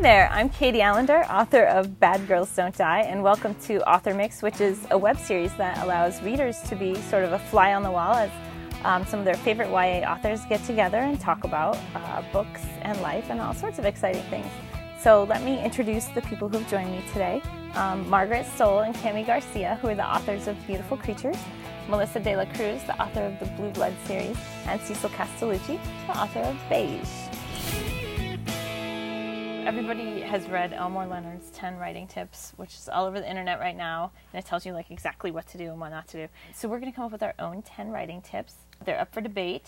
Hi there, I'm Katie Alender, author of Bad Girls Don't Die, and welcome to Author Mix, which is a web series that allows readers to be sort of a fly on the wall as um, some of their favorite YA authors get together and talk about uh, books and life and all sorts of exciting things. So let me introduce the people who've joined me today. Um, Margaret Stohl and Kami Garcia, who are the authors of Beautiful Creatures, Melissa De La Cruz, the author of the Blue Blood series, and Cecil Castellucci, the author of Beige. Everybody has read Elmore Leonard's 10 writing tips, which is all over the internet right now, and it tells you like exactly what to do and what not to do. So we're going to come up with our own 10 writing tips. They're up for debate,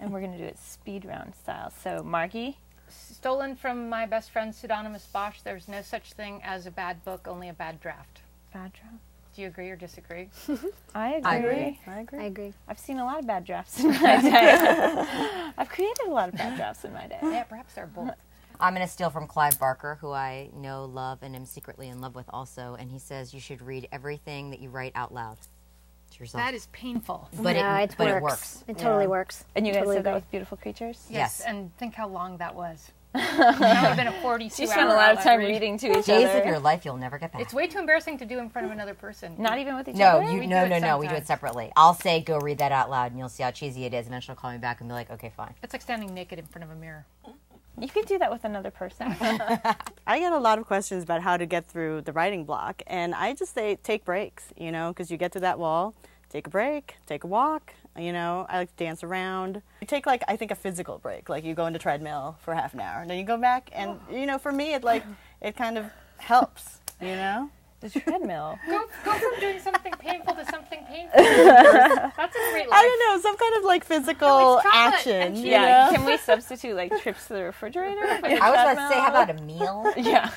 and we're going to do it speed round style. So Margie, Stolen from my best friend Pseudonymous Bosch, there's no such thing as a bad book, only a bad draft. bad draft. Do you agree or disagree? I agree. I agree. I agree. I agree. I've seen a lot of bad drafts in my day. I've created a lot of bad drafts in my day. yeah, perhaps they're both. I'm going to steal from Clive Barker, who I know, love, and am secretly in love with also. And he says you should read everything that you write out loud to yourself. That is painful. but no, it, it but works. it works. It totally Yeah. works. And you guys Totally did that with Beautiful Creatures? Yes, Yes. and think how long that was. that would have been a 42 She spent a lot of time read. reading to each Days other. of your life you'll never get back. It's way too embarrassing to do in front of another person. Not even with each no, other? you We no do no no. We do it separately. I'll say go read that out loud, and you'll see how cheesy it is. And then she'll call me back and be like, okay, fine. It's like standing naked in front of a mirror. You could do that with another person. I get a lot of questions about how to get through the writing block, and I just say take breaks, you know, because you get to that wall, take a break, take a walk, you know. I like to dance around. You take like I think a physical break, like you go into treadmill for half an hour, and then you go back, and you know, for me, it like it kind of helps, you know. The treadmill. Go, go from doing something painful to something painful. That's a great life. I don't know, some kind of like physical No, action. and you. Yeah, know? can we substitute like trips to the refrigerator? for the I was about to say, how about a meal? Yeah.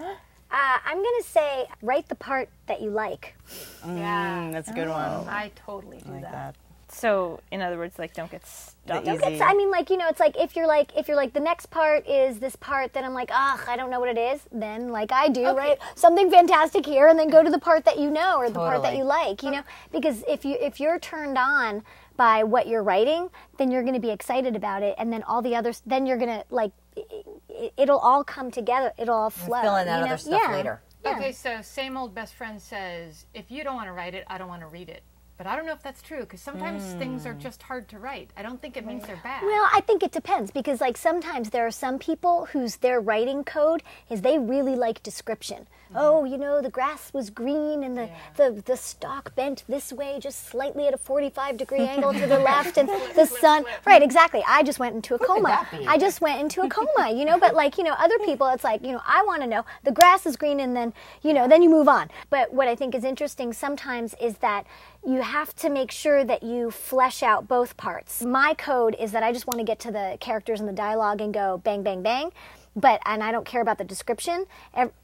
Uh, I'm gonna say write the part that you like. Yeah, Mm, that's a good one. I totally do I like that. that. So, in other words, like, don't get stuck. The It's, I mean, like you know, it's like if you're like if you're like the next part is this part, then I'm like, ugh, I don't know what it is. Then like I do, right? Something fantastic here, and then go to the part that you know or the part that you like. You know, because if you if you're turned on by what you're writing, then you're going to be excited about it, and then all the others, then you're going to like. It, it'll all come together. It'll all flow. Fill in that you know? other stuff Yeah. later. Yeah. Okay, so same old best friend says, if you don't want to write it, I don't want to read it. But I don't know if that's true because sometimes things are hmm. just hard to write. I don't think it means they're bad. Well, I think it depends because, like, sometimes there are some people whose their writing code is they really like description. Mm-hmm. Oh, you know, the grass was green and the, the, the stalk bent this way, just slightly at a 45 degree angle to the left, and the sun. Right, exactly. I just went into a coma. I just went into a coma, you know, but, like, you know, other people, it's like, you know, I want to know the grass is green and then, you know, then you move on. But what I think is interesting sometimes is that you have to make sure that you flesh out both parts. My code is that I just want to get to the characters and the dialogue and go bang, bang, bang. But and I don't care about the description,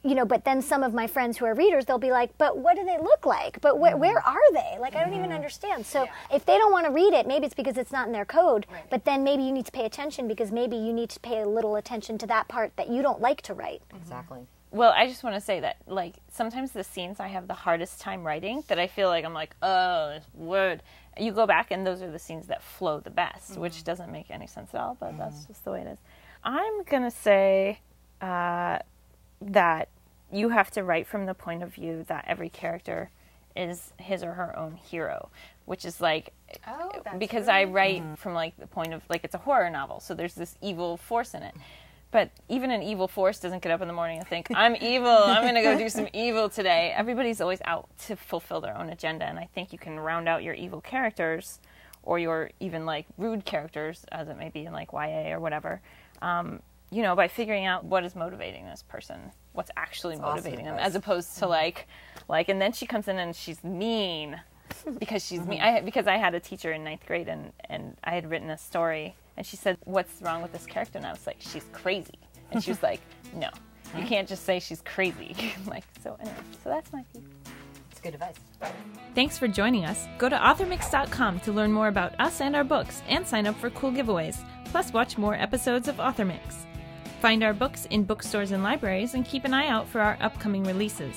you know. But then some of my friends who are readers, they'll be like, "But what do they look like? But wh- where mm-hmm. are they? Like I don't even mm-hmm. understand." So if they don't want to read it, maybe it's because it's not in their code. But then maybe you need to pay attention because maybe you need to pay a little attention to that part that you don't like to write. Exactly. Well, I just want to say that, like, sometimes the scenes I have the hardest time writing that I feel like I'm like, oh, word. You go back, and those are the scenes that flow the best, which mm-hmm. doesn't make any sense at all, but that's mm-hmm. just the way it is. I'm going to say uh, that you have to write from the point of view that every character is his or her own hero, which is like Oh, because I write mm-hmm. from like the point of like it's a horror novel, so there's this evil force in it. But even an evil force doesn't get up in the morning and think, I'm evil, I'm going to go do some evil today. Everybody's always out to fulfill their own agenda. And I think you can round out your evil characters or your even like rude characters, as it may be in like YA or whatever, um, you know, by figuring out what is motivating this person, what's actually awesome motivating them, as opposed to like, like, and then she comes in and she's mean because she's mean. I because I had a teacher in ninth grade and and I had written a story and she said, "What's wrong with this character?" And I was like, "She's crazy," and she was like, "No, you can't just say she's crazy." like so. Anyway, so that's my piece. It's good advice. Thanks for joining us. Go to authormix.com to learn more about us and our books and sign up for cool giveaways. Plus, watch more episodes of Author Mix. Find our books in bookstores and libraries and keep an eye out for our upcoming releases.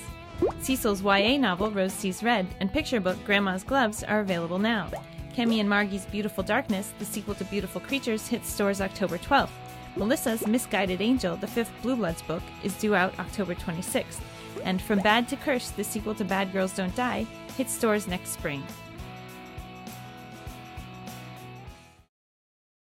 Cecil's YA novel Rose Sees Red and picture book Grandma's Gloves are available now. Kami and Margie's Beautiful Darkness, the sequel to Beautiful Creatures, hits stores October 12th. Melissa's Misguided Angel, the fifth Blue Bloods book, is due out October 26th, and From Bad to Curse, the sequel to Bad Girls Don't Die, hits stores next spring.